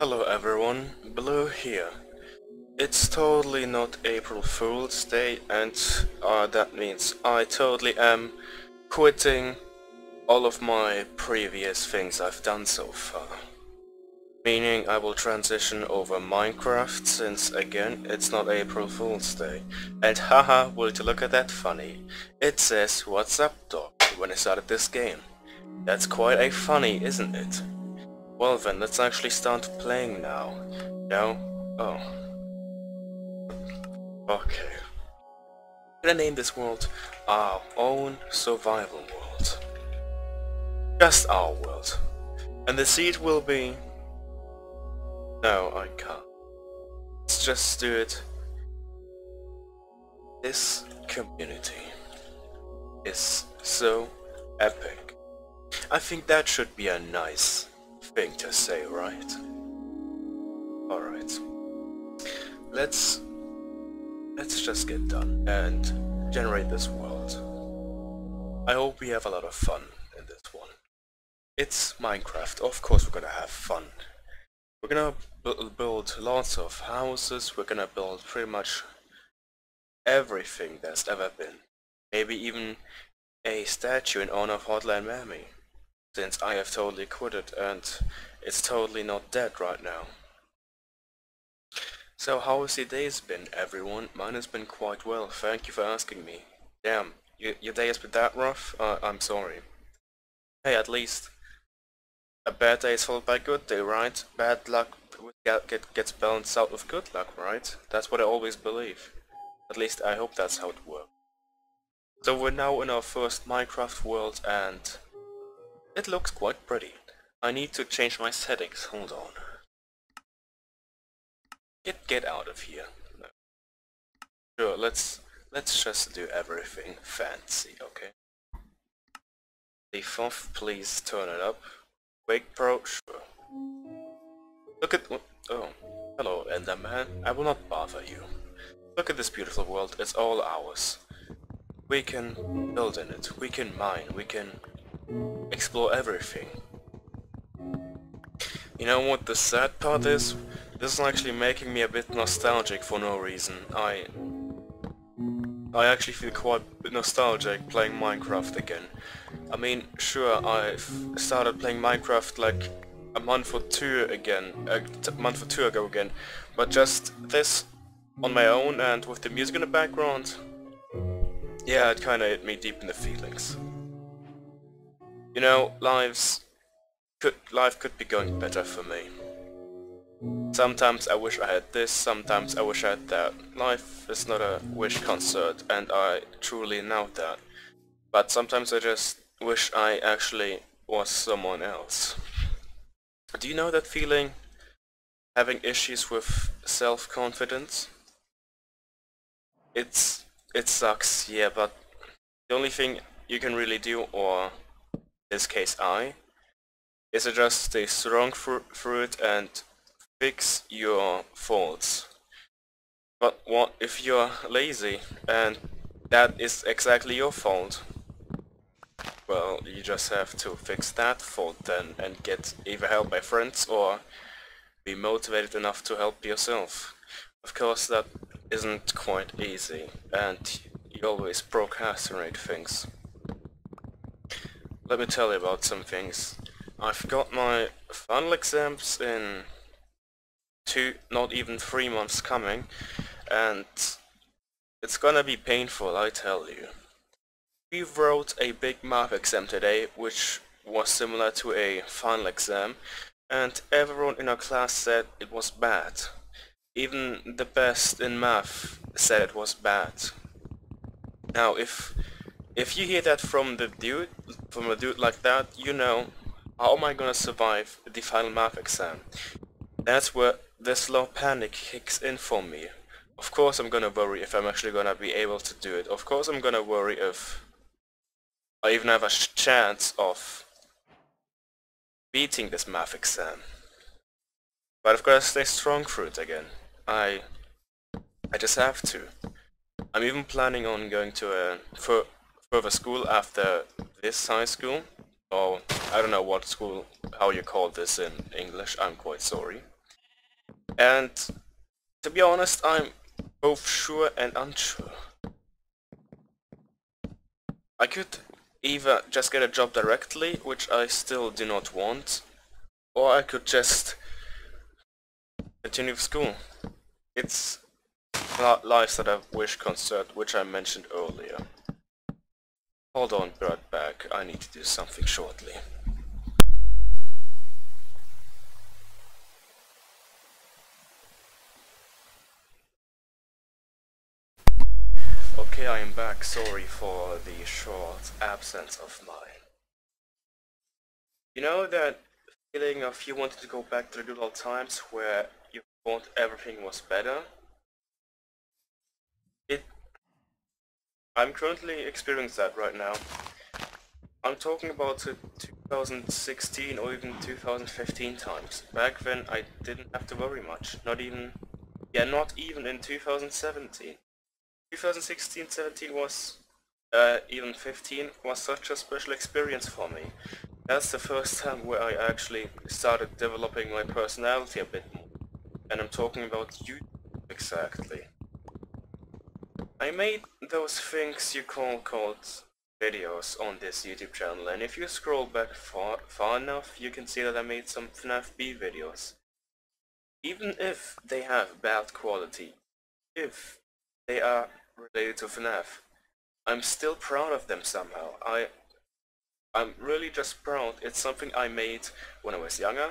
Hello everyone, Blue here. It's totally not April Fool's Day and uh, that means I totally am quitting all of my previous things I've done so far. Meaning I will transition over Minecraft since again it's not April Fool's Day. And haha, will you look at that funny. It says what's up dog when I started this game. That's quite a funny, isn't it? Well then, let's actually start playing now. No? Oh. Okay. I'm gonna name this world our own survival world. Just our world. And the seed will be... No, I can't. Let's just do it. This community is so epic. I think that should be a nice thing to say, right? Alright. Let's... Let's just get done and generate this world. I hope we have a lot of fun in this one. It's Minecraft, of course we're gonna have fun. We're gonna build lots of houses, we're gonna build pretty much everything there's ever been. Maybe even a statue in honor of Hotline Miami since I have totally quit it and it's totally not dead right now. So how has your days been everyone? Mine has been quite well, thank you for asking me. Damn, your, your day has been that rough? Uh, I'm sorry. Hey, at least a bad day is followed by a good day, right? Bad luck get, gets balanced out with good luck, right? That's what I always believe. At least I hope that's how it works. So we're now in our first Minecraft world and it looks quite pretty. I need to change my settings, hold on. Get get out of here. No. Sure, let's let's just do everything fancy, okay? Default, please turn it up. Wake Pro, sure. Look at oh, hello Enderman. I will not bother you. Look at this beautiful world, it's all ours. We can build in it, we can mine, we can explore everything. You know what the sad part is? This is actually making me a bit nostalgic for no reason. I I actually feel quite nostalgic playing Minecraft again. I mean, sure, I've started playing Minecraft like a month or two again, a month or two ago again, but just this on my own and with the music in the background, yeah, it kinda hit me deep in the feelings. You know, lives could life could be going better for me. Sometimes I wish I had this, sometimes I wish I had that. Life is not a wish concert, and I truly know that. But sometimes I just wish I actually was someone else. Do you know that feeling? Having issues with self-confidence? It's... it sucks, yeah, but the only thing you can really do, or this case I, is to just stay strong through it and fix your faults. But what if you're lazy and that is exactly your fault? Well, you just have to fix that fault then and get either help by friends or be motivated enough to help yourself. Of course that isn't quite easy and you always procrastinate things. Let me tell you about some things. I've got my final exams in two, not even three months coming, and it's gonna be painful, I tell you. We wrote a big math exam today, which was similar to a final exam, and everyone in our class said it was bad. Even the best in math said it was bad. Now, if if you hear that from the dude, from a dude like that, you know, how am I gonna survive the final math exam? That's where the slow panic kicks in for me. Of course I'm gonna worry if I'm actually gonna be able to do it. Of course I'm gonna worry if I even have a chance of beating this math exam. But I've gotta stay strong through it again. I I just have to. I'm even planning on going to a for further school after this high school. Or I don't know what school, how you call this in English, I'm quite sorry. And to be honest, I'm both sure and unsure. I could either just get a job directly, which I still do not want, or I could just continue with school. It's lives that I wish concert, which I mentioned earlier. Hold on, Bird back. I need to do something shortly. Okay, I am back. Sorry for the short absence of mine. You know that feeling of you wanted to go back to the good old times where you thought everything was better? It... I'm currently experiencing that right now. I'm talking about 2016 or even 2015 times. Back then I didn't have to worry much. Not even... Yeah, not even in 2017. 2016-17 was, uh, even 15, was such a special experience for me. That's the first time where I actually started developing my personality a bit more. And I'm talking about you exactly. I made those things you call called videos on this YouTube channel and if you scroll back far, far enough you can see that I made some FNAF B videos. Even if they have bad quality, if they are related to FNAF. I'm still proud of them somehow. I, I'm really just proud. It's something I made when I was younger.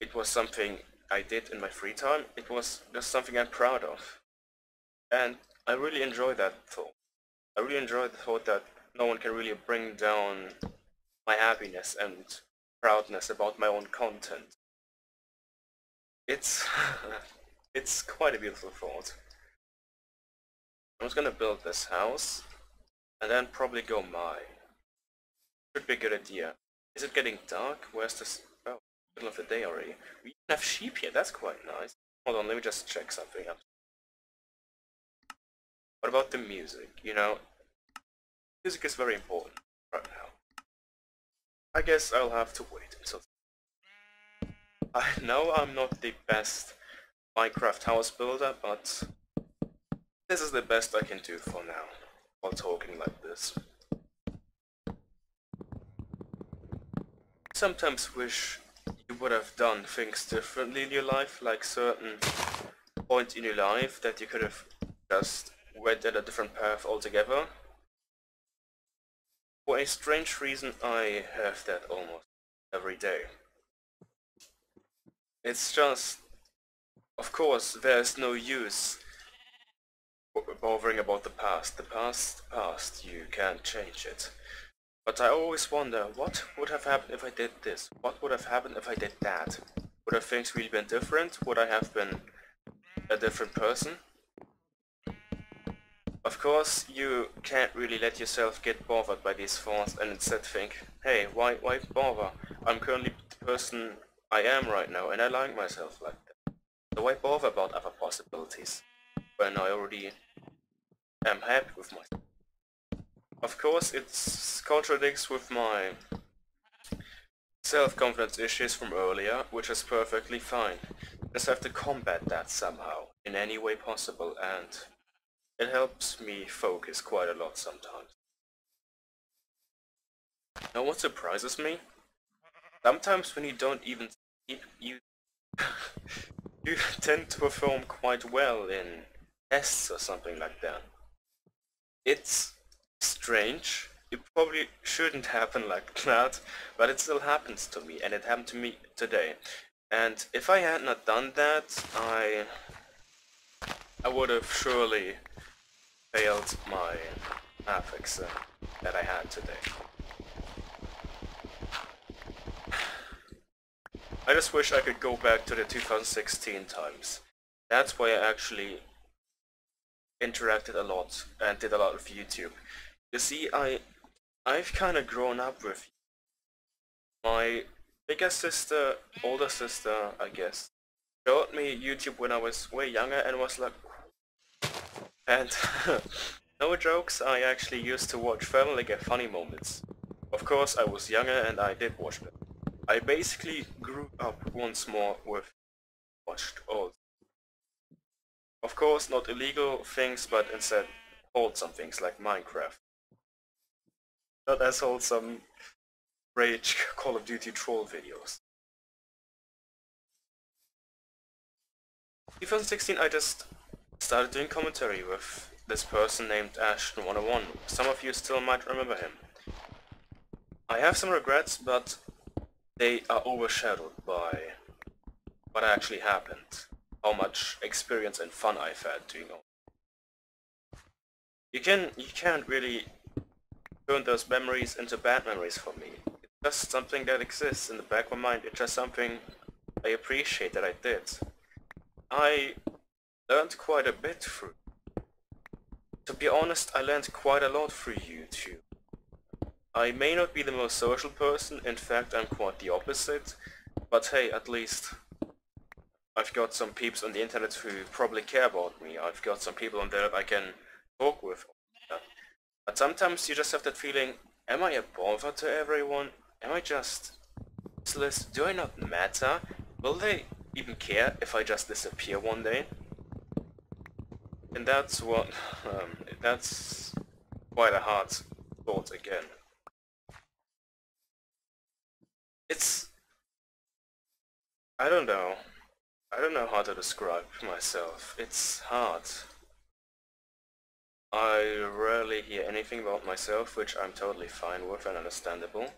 It was something I did in my free time. It was just something I'm proud of. And I really enjoy that thought. I really enjoy the thought that no one can really bring down my happiness and proudness about my own content. It's it's quite a beautiful thought. I'm just gonna build this house and then probably go mine. Should be a good idea. Is it getting dark? Where's this? Oh, middle of the day already. We have sheep here, that's quite nice. Hold on, let me just check something up. What about the music? You know, music is very important right now. I guess I'll have to wait until... I know I'm not the best Minecraft house builder, but this is the best I can do for now, while talking like this. Sometimes wish you would have done things differently in your life, like certain point in your life that you could have just went in a different path altogether. For a strange reason I have that almost every day. It's just, of course, there's no use bothering about the past. The past, past, you can't change it. But I always wonder, what would have happened if I did this? What would have happened if I did that? Would have things really been different? Would I have been a different person? Of course, you can't really let yourself get bothered by these thoughts and instead think, hey, why, why bother? I'm currently the person I am right now and I like myself like that. So why bother about other possibilities when I already am happy with myself. Of course, it contradicts with my self-confidence issues from earlier, which is perfectly fine. Just have to combat that somehow, in any way possible, and it helps me focus quite a lot sometimes. Now what surprises me? Sometimes when you don't even sleep, you, you tend to perform quite well in tests or something like that. It's strange. It probably shouldn't happen like that, but it still happens to me, and it happened to me today. And if I had not done that, I I would have surely failed my math exam that I had today. I just wish I could go back to the 2016 times. That's why I actually interacted a lot and did a lot of YouTube. You see, I, I've kind of grown up with my bigger sister, older sister, I guess, showed me YouTube when I was way younger and was like, and no jokes, I actually used to watch Family Guy funny moments. Of course, I was younger and I did watch them. I basically grew up once more with watched all. Of course, not illegal things, but instead wholesome things like Minecraft. Not as wholesome Rage Call of Duty troll videos. 2016 I just started doing commentary with this person named Ashton101. Some of you still might remember him. I have some regrets, but they are overshadowed by what actually happened. How much experience and fun I've had doing all. You can you can't really turn those memories into bad memories for me. It's just something that exists in the back of my mind. It's just something I appreciate that I did. I learned quite a bit through. To be honest, I learned quite a lot through YouTube. I may not be the most social person, in fact I'm quite the opposite, but hey, at least I've got some peeps on the internet who probably care about me. I've got some people on there that I can talk with. But sometimes you just have that feeling, am I a bother to everyone? Am I just useless? Do I not matter? Will they even care if I just disappear one day? And that's what, um, that's quite a hard thought again. It's, I don't know, I don't know how to describe myself. It's hard. I rarely hear anything about myself, which I'm totally fine with and understandable.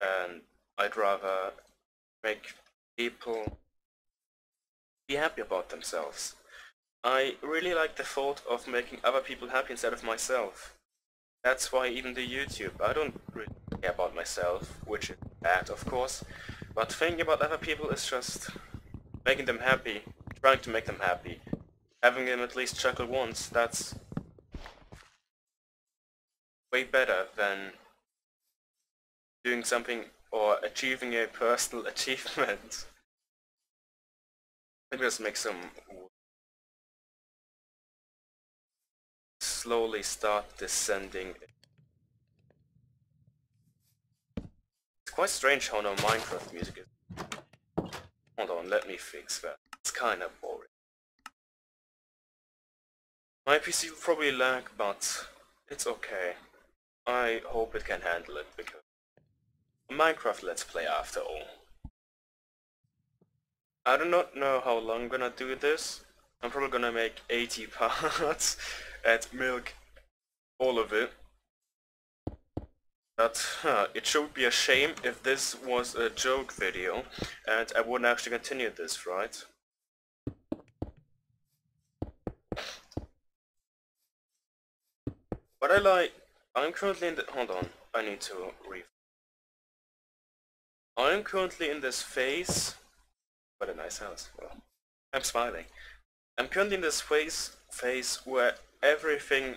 And I'd rather make people be happy about themselves. I really like the thought of making other people happy instead of myself. That's why even do YouTube. I don't really care about myself, which is bad of course, but thinking about other people is just making them happy, trying to make them happy, having them at least chuckle once, that's way better than doing something or achieving a personal achievement. Let me just make some slowly start descending. It's quite strange how no Minecraft music is. Hold on, let me fix that. It's kinda boring. My PC will probably lag, but it's okay. I hope it can handle it because Minecraft Let's Play after all. I do not know how long I'm gonna do this. I'm probably gonna make 80 parts and milk all of it. But huh, it should be a shame if this was a joke video and I wouldn't actually continue this, right? But I like, I'm currently in the, hold on, I need to read. I'm currently in this phase, what a nice house, well, I'm smiling. I'm currently in this phase, phase where everything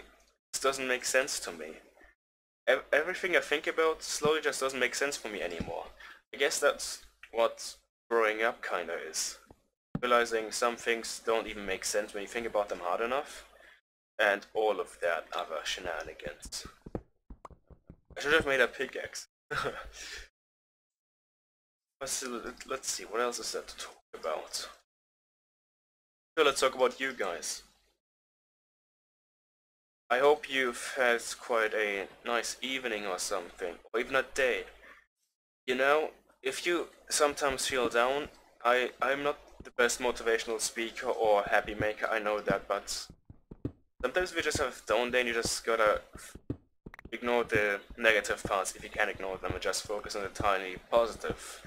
doesn't make sense to me. Everything I think about slowly just doesn't make sense for me anymore. I guess that's what growing up kinda is. Realizing some things don't even make sense when you think about them hard enough and all of that other shenanigans. I should have made a pickaxe. let's, let's see, what else is there to talk about? So let's talk about you guys. I hope you've had quite a nice evening or something, or even a day. You know, if you sometimes feel down, I, I'm not the best motivational speaker or happy maker, I know that, but Sometimes we just have down day and you just gotta ignore the negative parts if you can ignore them and just focus on the tiny positive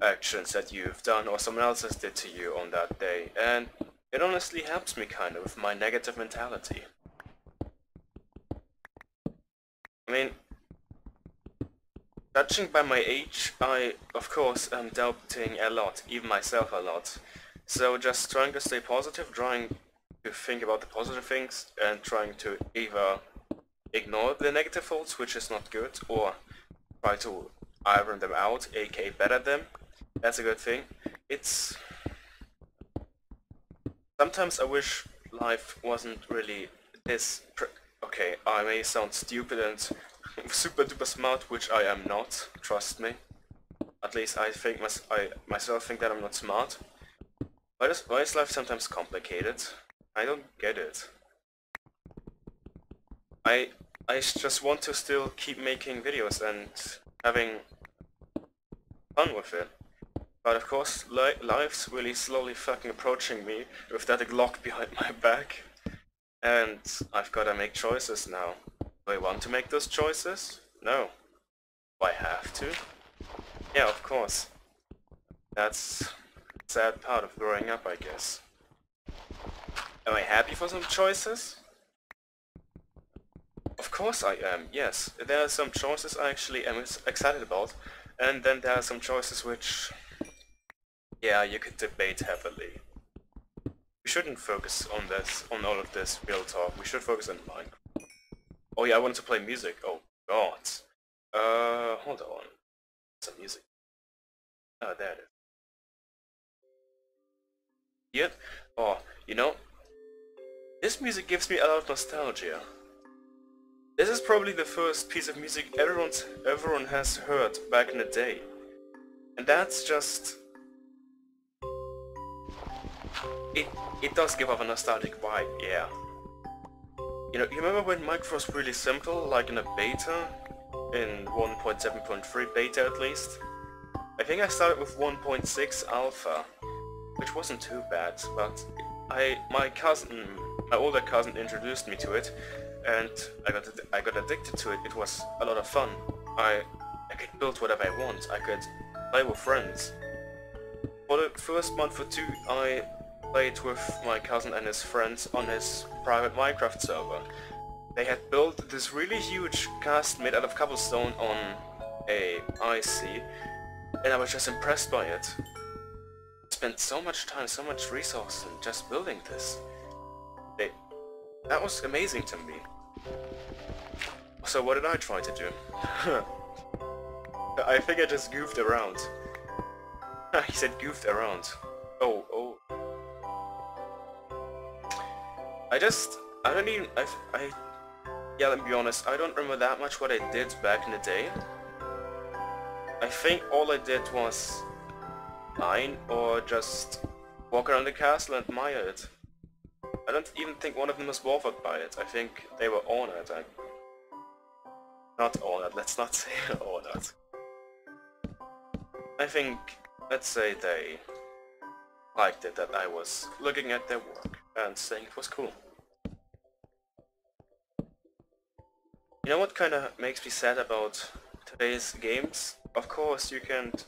actions that you've done or someone else has did to you on that day. And it honestly helps me kind of with my negative mentality. I mean, judging by my age, I of course am doubting a lot, even myself a lot. So just trying to stay positive, trying to think about the positive things and trying to either ignore the negative thoughts, which is not good, or try to iron them out, aka better them. That's a good thing. It's... Sometimes I wish life wasn't really this... okay, I may sound stupid and super duper smart, which I am not, trust me. At least I think I myself think that I'm not smart. Why is, why is life sometimes complicated? I don't get it. I I just want to still keep making videos and having fun with it. But of course, li life's really slowly fucking approaching me with that Glock behind my back. And I've gotta make choices now. Do I want to make those choices? No. Do I have to? Yeah, of course. That's sad part of growing up, I guess. Am I happy for some choices? Of course I am, yes. There are some choices I actually am excited about, and then there are some choices which... Yeah, you could debate heavily. We shouldn't focus on this, on all of this real talk. We should focus on Minecraft. Oh yeah, I want to play music. Oh god. Uh, hold on. Some music. Oh, there it is. Yep. Oh, you know, this music gives me a lot of nostalgia. This is probably the first piece of music everyone's, everyone has heard back in the day. And that's just... It, it does give off a nostalgic vibe, yeah. You know, you remember when Minecraft was really simple, like in a beta? In 1.7.3 beta at least? I think I started with 1.6 alpha, which wasn't too bad, but I, my cousin, my older cousin introduced me to it, and I got I got addicted to it. It was a lot of fun. I I could build whatever I want. I could play with friends. For the first month or two, I played with my cousin and his friends on his private Minecraft server. They had built this really huge cast made out of cobblestone on a IC, and I was just impressed by it. spent so much time, so much resources in just building this. They, that was amazing to me. So what did I try to do? I think I just goofed around. he said goofed around. Oh, oh. I just, I don't even, I, I, yeah, let me be honest, I don't remember that much what I did back in the day. I think all I did was mine or just walk around the castle and admire it. I don't even think one of them was bothered by it. I think they were honored. I... Not honored, let's not say honored. I think, let's say they liked it that I was looking at their work and saying it was cool. You know what kinda makes me sad about today's games? Of course you can't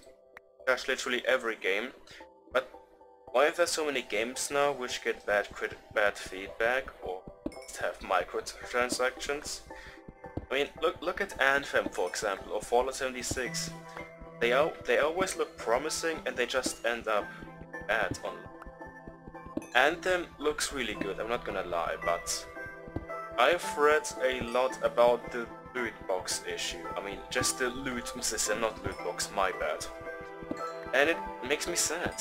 crash literally every game, but why are there so many games now which get bad bad feedback or have microtransactions? I mean, look look at Anthem for example, or Fallout 76. They are they always look promising and they just end up bad online. Anthem looks really good, I'm not gonna lie, but I've read a lot about the loot box issue. I mean, just the loot system, not loot box, my bad. And it makes me sad.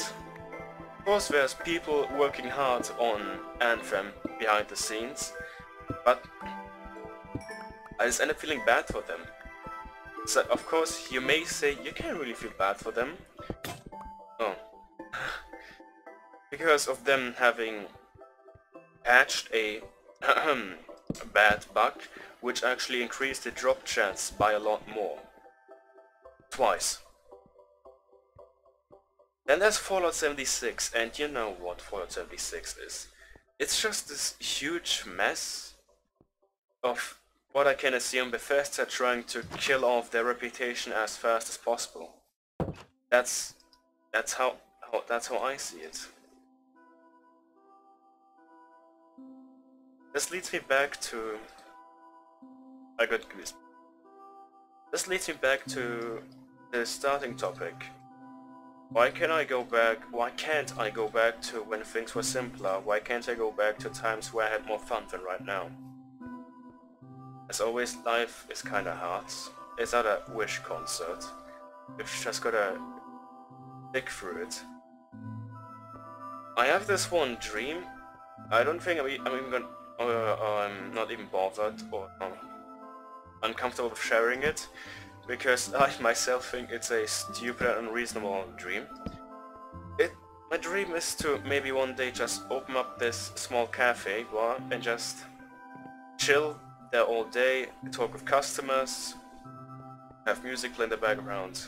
Of course there's people working hard on Anthem behind the scenes, but I just end up feeling bad for them. So of course you may say you can't really feel bad for them. Because of them having patched a bad bug which actually increased the drop chance by a lot more. Twice. Then there's Fallout 76, and you know what Fallout 76 is. It's just this huge mess of what I can assume Bethesda trying to kill off their reputation as fast as possible. That's that's how, how that's how I see it. This leads me back to I got goose. This leads me back to the starting topic why can I go back? Why can't I go back to when things were simpler? Why can't I go back to times where I had more fun than right now? As always, life is kinda hard. It's not a wish concert. You've just gotta dig through it. I have this one dream. I don't think I'm, I'm even gonna, uh, I'm not even bothered or um, uncomfortable with sharing it. because I myself think it's a stupid and unreasonable dream. It my dream is to maybe one day just open up this small cafe bar and just chill there all day, talk with customers, have music play in the background.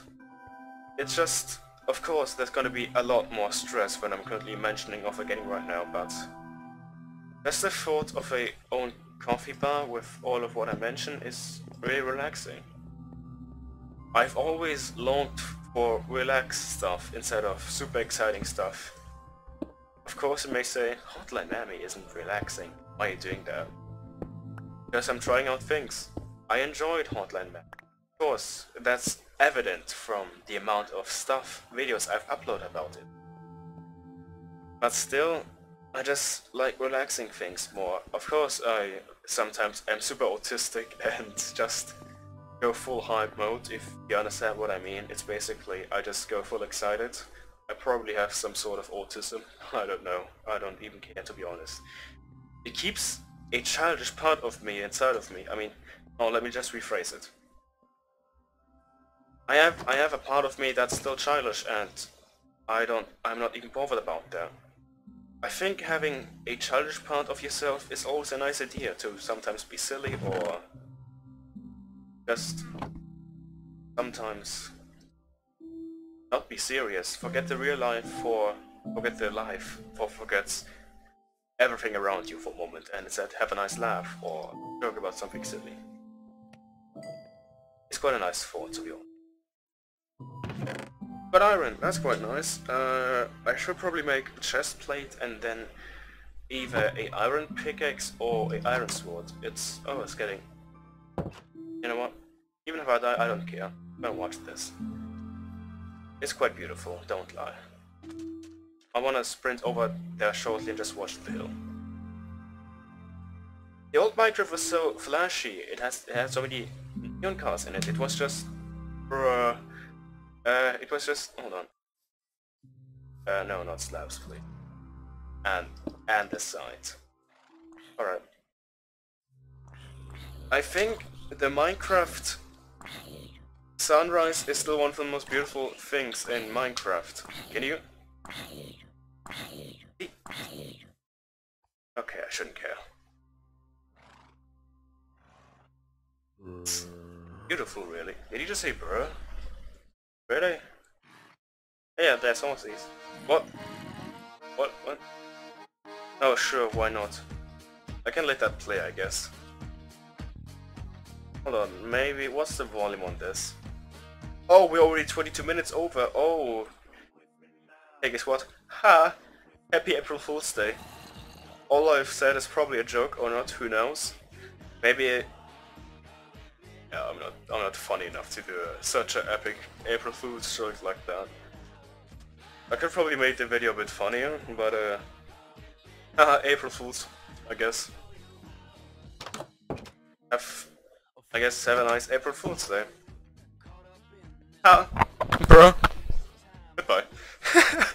It's just, of course, there's gonna be a lot more stress than I'm currently mentioning or forgetting right now, but just the thought of a own coffee bar with all of what I mentioned is really relaxing. I've always longed for relaxed stuff instead of super exciting stuff. Of course, you may say, Hotline Miami isn't relaxing. Why are you doing that? Because I'm trying out things. I enjoyed Hotline Miami. Of course, that's evident from the amount of stuff, videos I've uploaded about it. But still, I just like relaxing things more. Of course, I sometimes am super autistic and just go full hype mode, if you understand what I mean. It's basically, I just go full excited. I probably have some sort of autism. I don't know. I don't even care, to be honest. It keeps a childish part of me inside of me. I mean, oh, let me just rephrase it. I have I have a part of me that's still childish and I don't I'm not even bothered about that. I think having a childish part of yourself is always a nice idea to sometimes be silly or just sometimes not be serious. Forget the real life for forget the life for forget everything around you for a moment and instead have a nice laugh or joke about something silly. It's quite a nice thought to be honest. But iron, that's quite nice. Uh, I should probably make a chest plate and then either a iron pickaxe or a iron sword. It's oh it's getting you know what? Even if I die, I don't care. I'm gonna watch this. It's quite beautiful, don't lie. I wanna sprint over there shortly and just watch the hill. The old Minecraft was so flashy, it has it had so many neon cars in it, it was just... Bruh. Uh, it was just... hold on. Uh, no, not slabs, please. And, and the side. Alright. I think the Minecraft sunrise is still one of the most beautiful things in Minecraft. Can you? Okay, I shouldn't care. It's beautiful, really. Did you just say bruh? Really? Yeah, there's these. What? What? What? Oh, sure, why not? I can let that play, I guess. Hold on, maybe... What's the volume on this? Oh, we're already 22 minutes over. Oh. Hey, guess what? Ha! Happy April Fool's Day. All I've said is probably a joke, or not, who knows? Maybe... Yeah, I'm not, I'm not funny enough to do a, such an epic April Fool's joke like that. I could probably make the video a bit funnier, but uh... Haha, April Fools, I guess. Have I guess have a nice April Fool's Day. Ah, bro. Goodbye.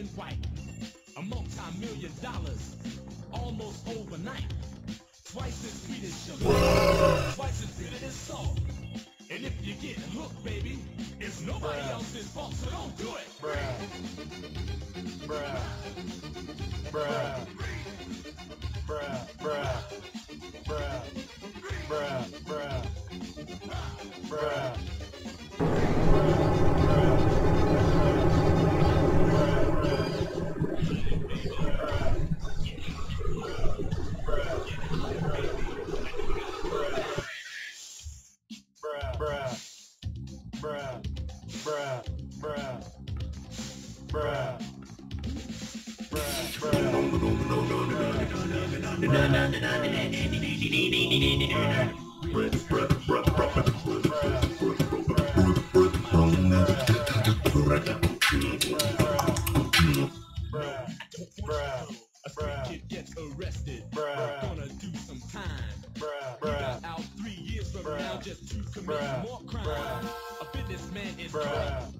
living. A multi-million dollars, almost overnight. Twice as sweet as sugar, twice as bitter as salt. And if you get hooked, baby, it's nobody Bruh. else's fault, so don't do it. Bruh. Bruh. Bruh. Bruh. Bruh. Bruh. Bruh. Bruh. Bruh. Bruh. Out three years from now just to commit more crime. A businessman is corrupt.